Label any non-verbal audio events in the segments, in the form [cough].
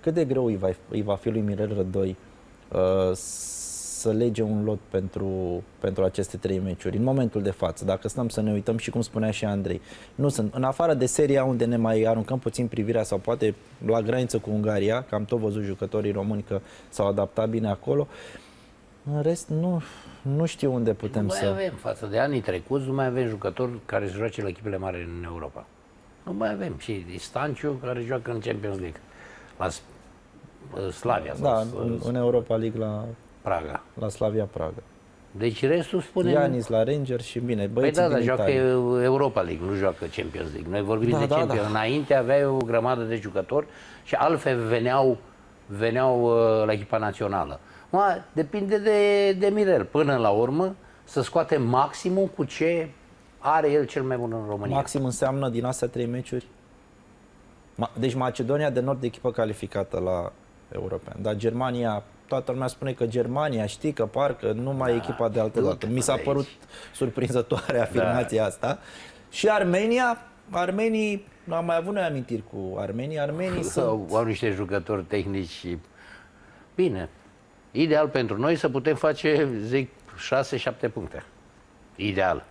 Cât de greu îi va, îi va fi lui Mirel Rădoi uh, să lege un lot pentru, pentru aceste trei meciuri în momentul de față, dacă stăm să ne uităm și cum spunea și Andrei, nu sunt, în afară de seria unde ne mai aruncăm puțin privirea sau poate la graniță cu Ungaria, că am tot văzut jucătorii români că s-au adaptat bine acolo, în rest nu, nu știu unde putem nu să... mai avem, față de anii trecuți, nu mai avem jucători care să joace la echipele mari în Europa. Nu mai avem. Și Stanciu care joacă în Champions League. La Slavia. Da, în, în Europa League la Praga. La Slavia Praga. Deci restul spune... Ianis la Rangers și bine, băieții Păi da, dar joacă Europa League, nu joacă Champions League. Noi vorbim da, de da, Champions. Da. Înainte aveai o grămadă de jucători și altfel veneau, veneau uh, la echipa națională. Ma, depinde de, de Mirel. Până la urmă, să scoate maximum cu ce are el cel mai bun în România. Maxim înseamnă din astea trei meciuri? Deci Macedonia de Nord echipă calificată la European, dar Germania toată lumea spune că Germania, știi că parcă nu mai da, e echipa de altă dată. Mi s-a părut surprinzătoare da. afirmația da. asta. Și Armenia, armenii, am mai avut noi amintiri cu armenii, armenii sunt... Au niște jucători tehnici și... Bine, ideal pentru noi să putem face, zic, 6-7 puncte. Ideal.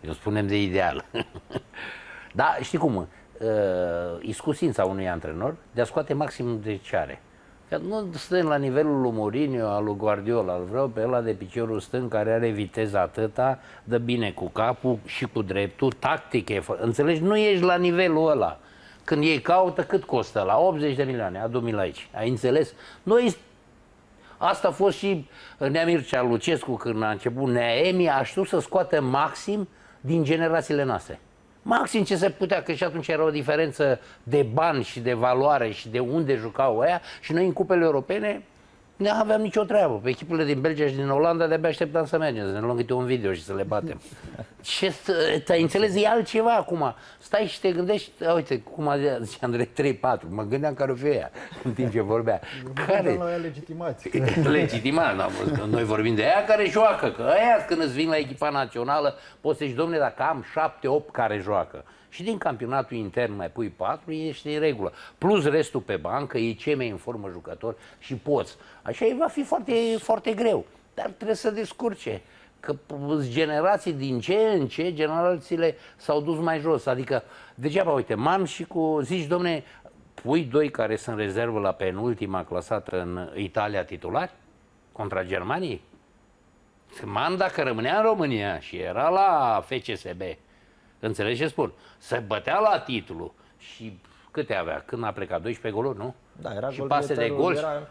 Eu spunem de ideal. [laughs] da, știi cum? Uh, iscusința unui antrenor de a scoate maximum de ce are. Că nu suntem la nivelul lui Mourinho, al lui Guardiola, îl vreau pe ăla de piciorul stâng care are viteza atâta, dă bine cu capul și cu dreptul, tactic e, înțelegi? Nu ești la nivelul ăla. Când ei caută, cât costă? La 80 de milioane, adu-mi aici. Ai înțeles? Noi Asta a fost și Nea Mircea Lucescu când a început Neemi, aș știut să scoată maxim din generațiile noastre. Maxim ce se putea, că și atunci era o diferență de bani și de valoare și de unde jucau aia. Și noi în cupele europene nu aveam nicio treabă. Pe echipele din Belgia și din Olanda de-abia așteptam să mergem, să ne luăm câte un video și să le batem. [laughs] Ce te înțeles? E altceva acum. Stai și te gândești, uite, cum a zis Andrei, 3-4, mă gândeam care o fi ea [laughs] în timp ce vorbea. care? la legitimație. [laughs] Legitimat, noi vorbim de aia care joacă, că aia când îți vin la echipa națională, poți să-și, domne, dacă am 7-8 care joacă și din campionatul intern mai pui patru, ești în regulă. Plus restul pe bancă, e cei mai în formă jucători și poți. Așa va fi foarte, foarte greu. Dar trebuie să descurce. Că generații din ce în ce, generațiile s-au dus mai jos. Adică, degeaba, uite, Man și cu, zici, domne, pui doi care sunt rezervă la penultima clasată în Italia titulari contra Germaniei? Man, dacă rămânea în România și era la FCSB, Înțelegi ce spun? Se bătea la titlu și câte avea? Când a plecat? 12 goluri, nu? Da, era și pase de gol. Era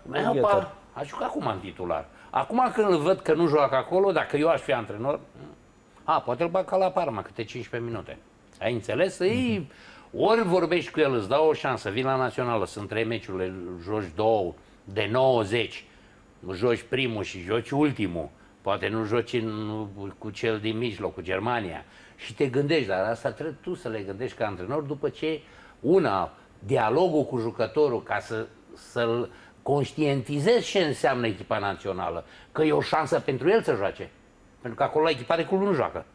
a jucat acum în titular. Acum când îl văd că nu joacă acolo, dacă eu aș fi antrenor, a, poate îl bag ca la Parma, câte 15 minute. Ai înțeles? Mm-hmm. ori vorbești cu el, îți dau o șansă, vin la națională, sunt trei meciuri, joci două, de 90, joci primul și joci ultimul. Poate nu joci în, cu cel din mijloc, cu Germania și te gândești, dar asta trebuie tu să le gândești ca antrenor după ce una, dialogul cu jucătorul ca să, să-l conștientizezi ce înseamnă echipa națională, că e o șansă pentru el să joace. Pentru că acolo la echipare club nu joacă.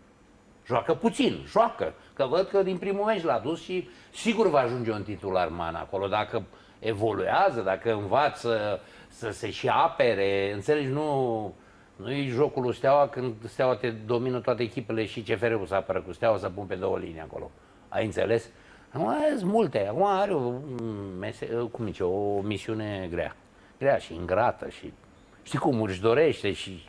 Joacă puțin, joacă. Că văd că din primul meci l-a dus și sigur va ajunge un titular man acolo dacă evoluează, dacă învață să se și apere, înțelegi, nu nu e jocul lui Steaua când Steaua te domină toate echipele și CFR-ul să apără cu Steaua să pun pe două linii acolo. Ai înțeles? Acum sunt multe. Acum are o, mese, cum zice, o misiune grea. Grea și ingrată și știi cum își dorește și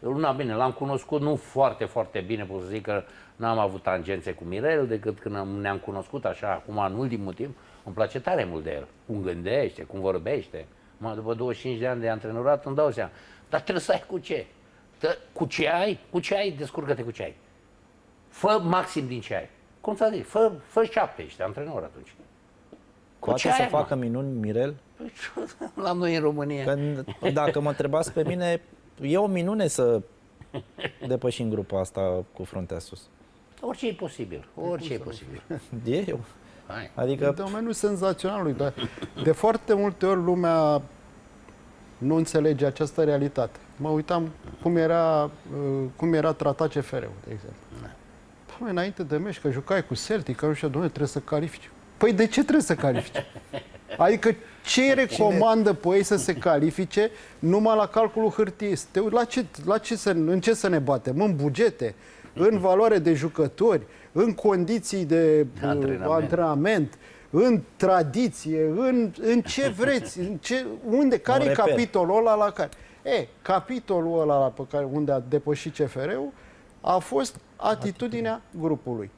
luna bine, l-am cunoscut nu foarte, foarte bine, pot să zic că n-am avut tangențe cu Mirel decât când ne-am cunoscut așa, acum în ultimul timp, îmi place tare mult de el. Cum gândește, cum vorbește. Mă, după 25 de ani de antrenorat îmi dau seama. Dar trebuie să ai cu ce. Cu ce ai? Cu ce ai? Descurcă-te cu ce ai. Fă maxim din ce ai. Cum să zic? Fă, fă șapte, ești antrenor atunci. Cu Poate ce să ai, facă mă? minuni Mirel? [laughs] La noi în România. Când, dacă mă întrebați pe mine, e o minune să depășim grupa asta cu fruntea sus. Orice e posibil. Orice e posibil. E eu. Hai. Adică... Domeniul senzațional, dar de foarte multe ori lumea nu înțelege această realitate. Mă uitam cum era, uh, cum era tratat CFR-ul, de exemplu. Păi, înainte de meci, că jucai cu Celtic, că nu știu, domnule, trebuie să califici. Păi de ce trebuie să califici? [laughs] Adică Ce recomandă pe ei să se califice numai la calculul hârtiei? La ce, la ce să, în ce să ne batem? În bugete? În valoare de jucători? În condiții de antrenament? Uh, antrenament în tradiție, în, în ce vreți, în ce, unde, care e capitolul ăla la care... E, capitolul ăla pe care, unde a depășit CFR-ul a fost atitudinea grupului.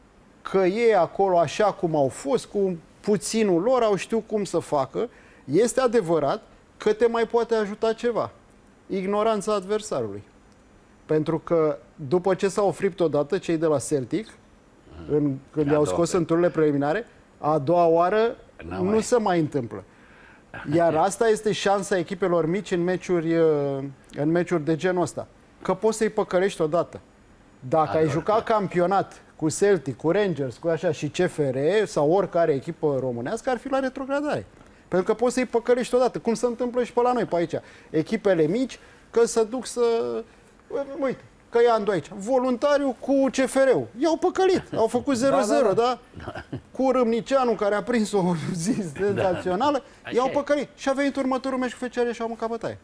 Că ei acolo, așa cum au fost, cu puținul lor, au știut cum să facă. Este adevărat că te mai poate ajuta ceva. Ignoranța adversarului. Pentru că după ce s-au fript odată cei de la Celtic, în, când i-au scos în tururile preliminare, a doua oară nu mai. se mai întâmplă. Iar [laughs] asta este șansa echipelor mici în meciuri, în meciuri de genul ăsta. Că poți să-i păcălești odată. Dacă ai jucat campionat cu Celtic, cu Rangers, cu așa și CFR sau oricare echipă românească, ar fi la retrogradare. Pentru că poți să-i păcălești odată, cum se întâmplă și pe la noi, pe aici. Echipele mici, că să duc să... Uite, că e Andu aici. Voluntariu cu CFR-ul. I-au păcălit. Au făcut 0-0, [laughs] da, da, da. da? Cu Râmniceanu, care a prins o [laughs] zi senzațională, da. i-au păcălit. Și a venit următorul meci cu FCR și au mâncat bătaie.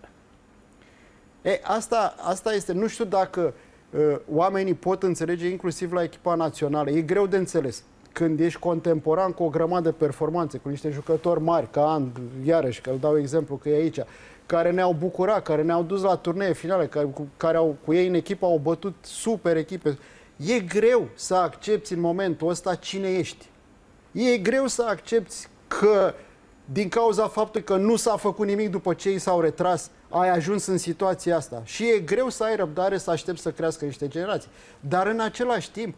E, asta, asta este. Nu știu dacă uh, oamenii pot înțelege inclusiv la echipa națională. E greu de înțeles. Când ești contemporan cu o grămadă de performanțe, cu niște jucători mari, ca And, iarăși, că îl dau exemplu că e aici, care ne-au bucurat, care ne-au dus la turnee finale, care, cu, care au, cu ei în echipă au bătut super echipe. E greu să accepti în momentul ăsta cine ești. E greu să accepti că din cauza faptului că nu s-a făcut nimic după ce ei s-au retras, ai ajuns în situația asta. Și e greu să ai răbdare să aștepți să crească niște generații. Dar în același timp,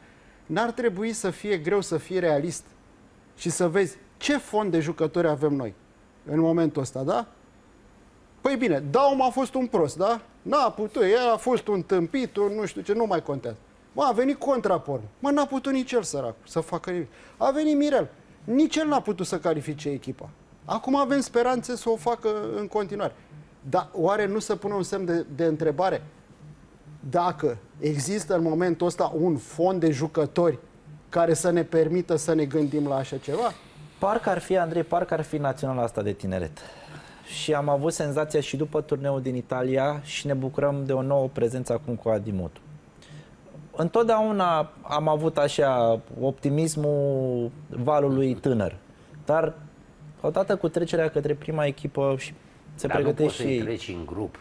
n-ar trebui să fie greu să fii realist și să vezi ce fond de jucători avem noi în momentul ăsta, da? Păi bine, Daum a fost un prost, da? N-a putut, el a fost un tâmpit, un nu știu ce, nu mai contează. Mă, a venit contraporn. Mă, n-a putut nici el sărac să facă nimic. A venit Mirel. Nici el n-a putut să califice echipa. Acum avem speranțe să o facă în continuare. Dar oare nu se pune un semn de, de întrebare dacă există în momentul ăsta un fond de jucători care să ne permită să ne gândim la așa ceva? Parcă ar fi, Andrei, parcă ar fi naționala asta de tineret și am avut senzația și după turneul din Italia și ne bucurăm de o nouă prezență acum cu Adimut. Întotdeauna am avut așa optimismul valului tânăr, dar odată cu trecerea către prima echipă și se dar pregătește și ei. treci în grup.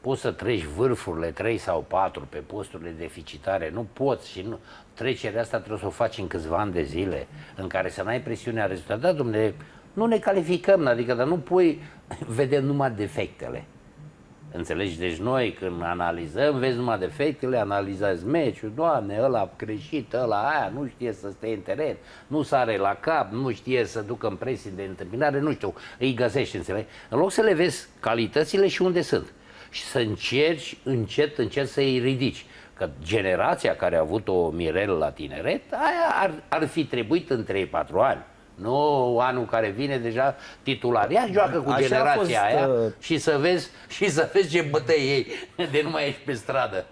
Poți să treci vârfurile 3 sau 4 pe posturile deficitare. Nu poți și nu. Trecerea asta trebuie să o faci în câțiva ani de zile, în care să n-ai presiunea rezultatului. Da, domnule, nu ne calificăm, adică, dar nu pui, [laughs] vedem numai defectele. Înțelegi? Deci noi când analizăm, vezi numai defectele, analizați meciul, doamne, ăla a greșit, ăla aia, nu știe să stea în teren, nu sare la cap, nu știe să ducă în presiune de întâmpinare, nu știu, îi găsești, înțelegi? În loc să le vezi calitățile și unde sunt. Și să încerci încet, încet să îi ridici. Că generația care a avut o Mirel la tineret, aia ar, ar fi trebuit în 3-4 ani nu anul care vine deja titular. Ia joacă cu Așa generația fost, aia uh... și să vezi și să vezi ce bătăi ei de nu mai ești pe stradă.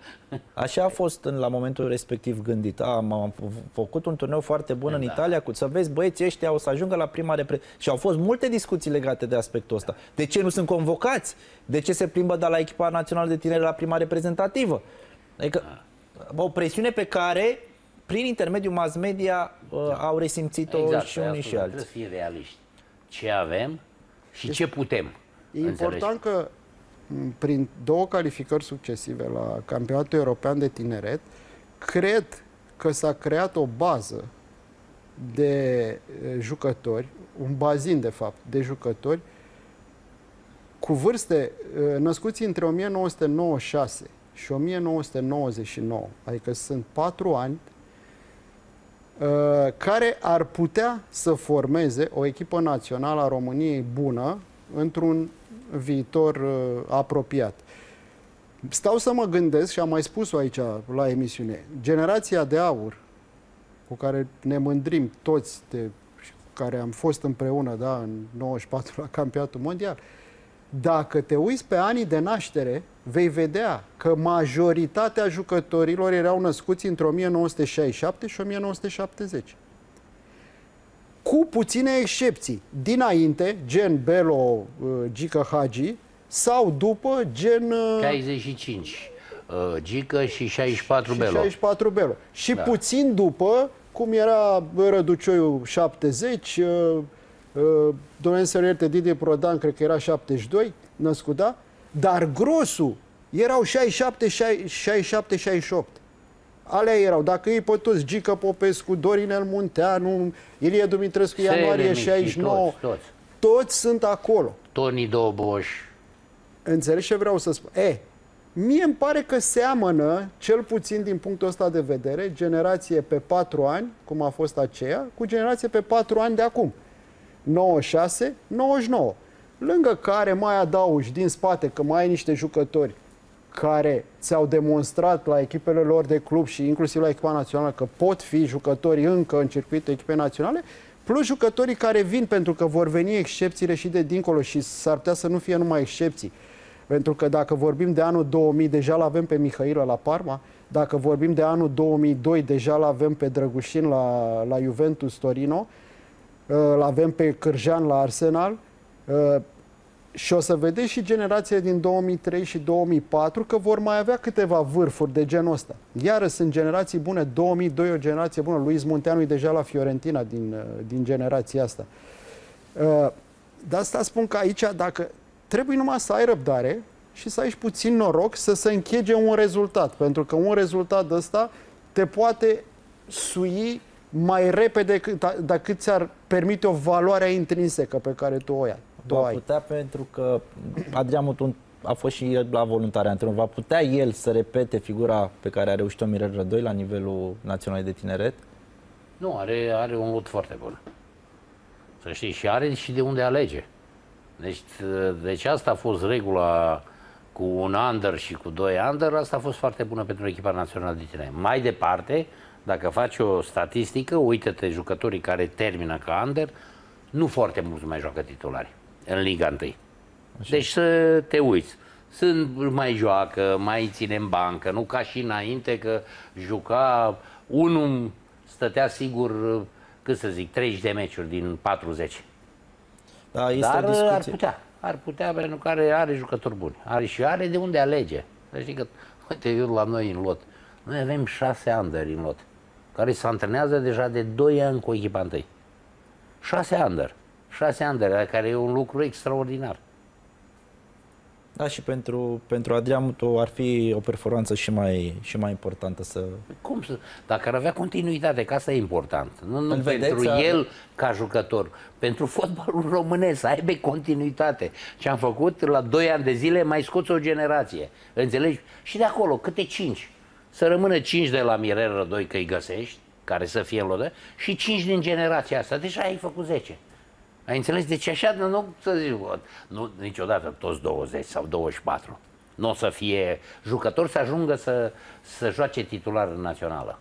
Așa a fost în, la momentul respectiv gândit. Am, am făcut un turneu foarte bun da. în Italia cu să vezi băieții ăștia o să ajungă la prima repre... Și au fost multe discuții legate de aspectul ăsta. De ce nu sunt convocați? De ce se plimbă de la echipa națională de tineri la prima reprezentativă? Adică da. o presiune pe care prin intermediul mass media uh, da. au resimțit-o exact, și unii și alții. Trebuie să fim realiști. Ce avem și deci, ce putem. E important că prin două calificări succesive la Campionatul European de Tineret, cred că s-a creat o bază de jucători, un bazin de fapt de jucători cu vârste născuți între 1996 și 1999, adică sunt patru ani Uh, care ar putea să formeze o echipă națională a României bună într-un viitor uh, apropiat. Stau să mă gândesc și am mai spus-o aici la emisiune. Generația de aur cu care ne mândrim toți, de, cu care am fost împreună da, în 94 la campionatul mondial, uh, dacă te uiți pe anii de naștere, vei vedea că majoritatea jucătorilor erau născuți între 1967 și 1970. cu puține excepții. Dinainte, gen Belo, uh, Gică Hagi, sau după, gen... Uh, 65 uh, Gică și 64 și Belo. 64 Belo. Și da. puțin după, cum era Răducioiu 70, uh, uh, Dumnezeu ierte Didier Prodan, cred că era 72, născut, da? Dar grosul erau 67, 68. Alea erau. Dacă îi pe toți, Gică Popescu, Dorinel Munteanu, Ilie Dumitrescu, ianuarie 69, toți, toți. toți sunt acolo. Toni Doboș. Înțelegi ce vreau să spun? E, mie îmi pare că seamănă, cel puțin din punctul ăsta de vedere, generație pe 4 ani, cum a fost aceea, cu generație pe 4 ani de acum. 96, 99. Lângă care mai adaugi din spate că mai ai niște jucători care ți-au demonstrat la echipele lor de club și inclusiv la echipa națională că pot fi jucători încă în circuitul echipei naționale, plus jucătorii care vin pentru că vor veni excepțiile și de dincolo și s-ar putea să nu fie numai excepții. Pentru că dacă vorbim de anul 2000, deja l avem pe Mihailă la Parma, dacă vorbim de anul 2002, deja l avem pe Drăgușin la, la Juventus Torino, l avem pe Cârjan la Arsenal, și o să vedeți și generația din 2003 și 2004 că vor mai avea câteva vârfuri de genul ăsta. Iară sunt generații bune, 2002 o generație bună, Luis Munteanu e deja la Fiorentina din, din generația asta. De asta spun că aici, dacă trebuie numai să ai răbdare și să ai și puțin noroc să se închege un rezultat. Pentru că un rezultat ăsta te poate sui mai repede decât, decât ți-ar permite o valoare intrinsecă pe care tu o ai. Va putea pentru că Adrian Mutun a fost și el la voluntare antrenor. Va putea el să repete figura pe care a reușit-o Mirel Rădoi la nivelul național de tineret? Nu, are, are un lot foarte bun. Să știi, și are și de unde alege. Deci, deci asta a fost regula cu un under și cu doi under, asta a fost foarte bună pentru echipa națională de tineret. Mai departe, dacă faci o statistică, uită-te jucătorii care termină ca under, nu foarte mulți mai joacă titulari în Liga 1. Așa. Deci să te uiți. Sunt mai joacă, mai ține în bancă, nu ca și înainte că juca unul stătea sigur, cât să zic, 30 de meciuri din 40. Da, este Dar ar putea, ar putea pentru că are, are jucători buni. Are și are de unde alege. Deci că, uite, eu la noi în lot, noi avem șase andări în lot, care se antrenează deja de 2 ani cu echipa întâi. Șase andări șase ani de care e un lucru extraordinar. Da, și pentru, pentru Adrian Mutu ar fi o performanță și mai, și mai importantă să... Cum să... Dacă ar avea continuitate, că asta e important. Nu, nu pentru el ca jucător, pentru fotbalul [laughs] românesc, să aibă continuitate. Ce am făcut la 2 ani de zile, mai scoți o generație. Înțelegi? Și de acolo, câte 5. Să rămână 5 de la Mirel Rădoi că îi găsești, care să fie în lodă, și 5 din generația asta. Deja ai făcut 10. Ai înțeles? Deci așa, nu să zic, nu, niciodată toți 20 sau 24. Nu o să fie jucător să ajungă să, să joace titular în națională.